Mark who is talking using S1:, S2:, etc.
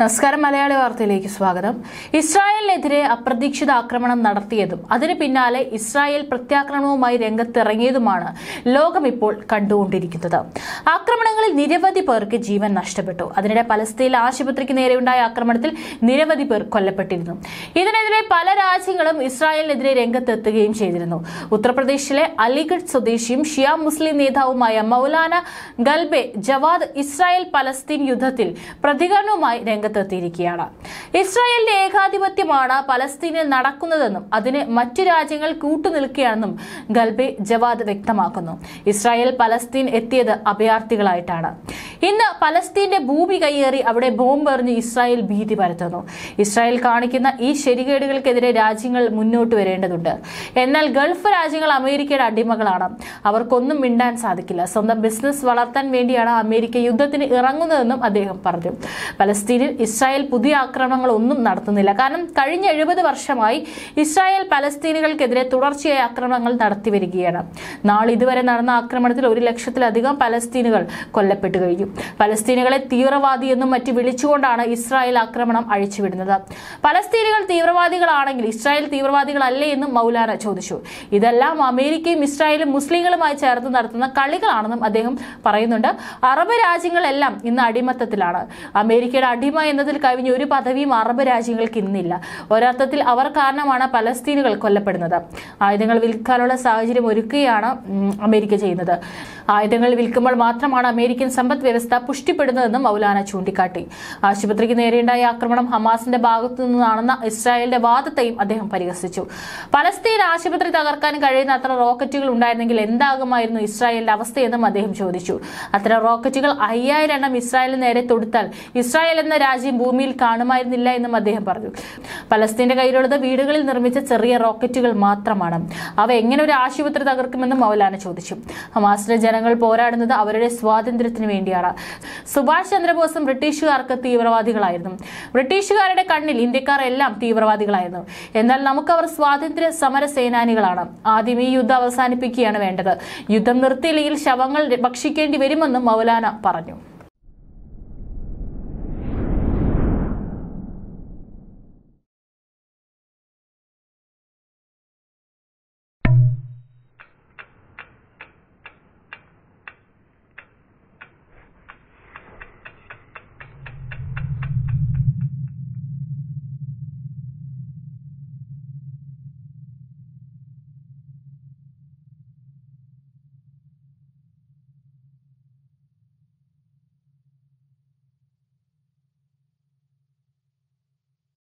S1: നമസ്കാരം മലയാളി വാർത്തയിലേക്ക് സ്വാഗതം. ഇസ്രായേലിനെതിരെ അപ്രതീക്ഷിത ആക്രമണം നടത്തിയതും അതിന് പിന്നാലെ ഇസ്രായേൽ പ്രത്യാക്രമണവുമായി രംഗത്തിറങ്ങിയതുമാണ് ലോകം ഇപ്പോൾ കണ്ടുകൊണ്ടിരിക്കുന്നത്. ആക്രമണങ്ങളിൽ നിരവധി പേർക്ക് ജീവൻ നഷ്ടപ്പെട്ടു. അതിനിടെ പലസ്തീൻ ആശുപത്രിക്ക് നേരെയുണ്ടായ ആക്രമണത്തിൽ നിരവധി പേർ കൊല്ലപ്പെട്ടിരുന്നു. ഇതിനെതിരെ പല രാജ്യങ്ങളും ഇസ്രായേലിനെതിരെ രംഗത്തെത്തുകയും ചെയ്തിരുന്നു. ഉത്തർപ്രദേശിലെ അലിഗഡ് സ്വദേശിയും ഷിയ മുസ്ലിം നേതാവുമായ മൗലാന ഗൽബെ ജവാദ് ഇസ്രായേൽ പലസ്തീൻ യുദ്ധത്തിൽ പ്രതികരണവുമായി രംഗത്തെത്തിയിരിക്കുകയാണ്. ഇസ്രായേലിന്റെ ഏകാധിപത്യമാണ് പലസ്തീനിൽ നടക്കുന്നതെന്നും അതിന് മറ്റു രാജ്യങ്ങൾ കൂട്ടുനിൽക്കുകയാണെന്നും ഗൽബെ ജവാദ് വ്യക്തമാക്കുന്നു. ഇസ്രായേൽ പലസ്തീൻ എത്തിയത് അഭയാർത്ഥികളായിട്ടാണ്. ഇന്ന് പലസ്തീന്റെ ഭൂമി കയ്യേറി അവിടെ ബോംബെറിഞ്ഞ് ഇസ്രായേൽ ഭീതി പരത്തുന്നു. ഇസ്രായേൽ കാണിക്കുന്ന ഈ ശരികേടുകൾക്കെതിരെ രാജ്യങ്ങൾ മുന്നോട്ട് വരേണ്ടതുണ്ട്. എന്നാൽ ഗൾഫ് രാജ്യങ്ങൾ അമേരിക്കയുടെ അടിമകളാണ്. അവർക്കൊന്നും മിണ്ടാൻ സാധിക്കില്ല. സ്വന്തം ബിസിനസ് വളർത്താൻ വേണ്ടിയാണ് അമേരിക്ക യുദ്ധത്തിന് ഇറങ്ങുന്നതെന്നും അദ്ദേഹം പറഞ്ഞു. പലസ്തീനിൽ ഇസ്രായേൽ പുതിയ ആക്രമണങ്ങൾ ഒന്നും നടത്തുന്നില്ല. കാരണം കഴിഞ്ഞ എഴുപത് വർഷമായി ഇസ്രായേൽ പലസ്തീനികൾക്കെതിരെ തുടർച്ചയായ ആക്രമണങ്ങൾ നടത്തി വരികയാണ്. നാളെ ഇതുവരെ നടന്ന ആക്രമണത്തിൽ ഒരു ലക്ഷത്തിലധികം പലസ്തീനുകൾ കൊല്ലപ്പെട്ടു കഴിഞ്ഞു. പലസ്തീനുകളെ തീവ്രവാദി എന്നും മറ്റു വിളിച്ചുകൊണ്ടാണ് ഇസ്രായേൽ ആക്രമണം അഴിച്ചുവിടുന്നത്. പലസ്തീനുകൾ തീവ്രവാദികളാണെങ്കിൽ ഇസ്രായേൽ തീവ്രവാദികളല്ലേ എന്നും മൗലാന ചോദിച്ചു. ഇതെല്ലാം അമേരിക്കയും ഇസ്രായേലും മുസ്ലിങ്ങളുമായി ചേർന്ന് നടത്തുന്ന കളികളാണെന്നും അദ്ദേഹം പറയുന്നുണ്ട്. അറബ് രാജ്യങ്ങളെല്ലാം ഇന്ന് അടിമത്തത്തിലാണ്. അമേരിക്കയുടെ അടിമ എന്നതിൽ കവിഞ്ഞ ഒരു പദവിയും അറബ് രാജ്യങ്ങൾക്ക് ഇന്നില്ല. ഒരർത്ഥത്തിൽ അവർ കാരണമാണ് പലസ്തീനുകൾ കൊല്ലപ്പെടുന്നത്. ആയുധങ്ങൾ വിൽക്കാനുള്ള സാഹചര്യം ഒരുക്കുകയാണ് അമേരിക്ക ചെയ്യുന്നത്. ആയുധങ്ങൾ വിൽക്കുമ്പോൾ മാത്രമാണ് അമേരിക്കൻ സമ്പദ് വ്യവസ്ഥ പുഷ്ടിപ്പെടുന്നതെന്നും മൗലാന ചൂണ്ടിക്കാട്ടി. ആശുപത്രിക്ക് നേരെയുണ്ടായ ആക്രമണം ഹമാസിന്റെ ഭാഗത്തു നിന്നാണെന്ന ഇസ്രായേലിന്റെ വാദത്തെയും അദ്ദേഹം പരിഹസിച്ചു. പലസ്തീൻ ആശുപത്രി തകർക്കാൻ കഴിയുന്ന അത്ര റോക്കറ്റുകൾ ഉണ്ടായിരുന്നെങ്കിൽ എന്താകുമായിരുന്നു ഇസ്രായേലിന്റെ അവസ്ഥയെന്നും അദ്ദേഹം ചോദിച്ചു. അത്ര റോക്കറ്റുകൾ അയ്യായിരം എണ്ണം ഇസ്രായേലിന് നേരെ തൊടുത്താൽ ഇസ്രായേൽ എന്ന രാജ്യം ഭൂമിയിൽ കാണുമായിരുന്നില്ല എന്നും അദ്ദേഹം പറഞ്ഞു. പലസ്തീന്റെ കയ്യിലുള്ളത് വീടുകളിൽ നിർമ്മിച്ച ചെറിയ റോക്കറ്റുകൾ മാത്രമാണ്. അവ എങ്ങനെ ഒരു ആശുപത്രി തകർക്കുമെന്നും മൗലാന ചോദിച്ചു. ഹമാസിലെ ജനങ്ങൾ പോരാടുന്നത് അവരുടെ സ്വാതന്ത്ര്യത്തിന് വേണ്ടിയാണ്. സുഭാഷ് ചന്ദ്രബോസും ബ്രിട്ടീഷുകാർക്ക് തീവ്രവാദികളായിരുന്നു. ബ്രിട്ടീഷുകാരുടെ കണ്ണിൽ ഇന്ത്യക്കാർ എല്ലാം തീവ്രവാദികളായിരുന്നു. എന്നാൽ നമുക്ക് അവർ സ്വാതന്ത്ര്യ സമര സേനാനികളാണ്. ആദ്യം ഈ യുദ്ധം അവസാനിപ്പിക്കുകയാണ് വേണ്ടത്. യുദ്ധം നിർത്തിയില്ലെങ്കിൽ ശവങ്ങൾ ഭക്ഷിക്കേണ്ടി വരുമെന്നും മൗലാന പറഞ്ഞു.